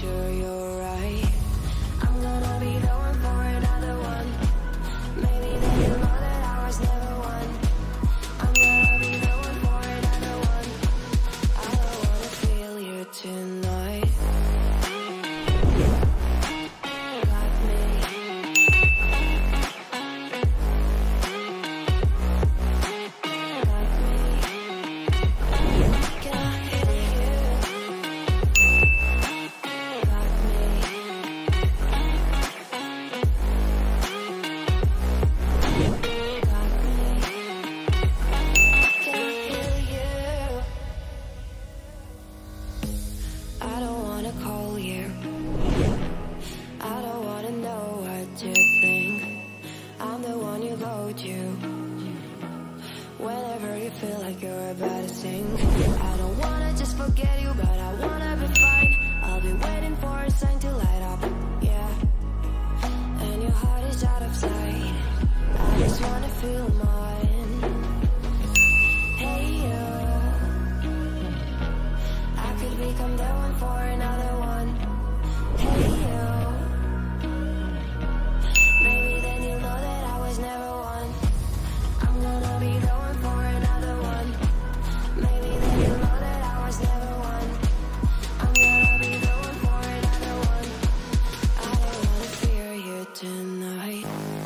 Wanna make about to sink. Tonight.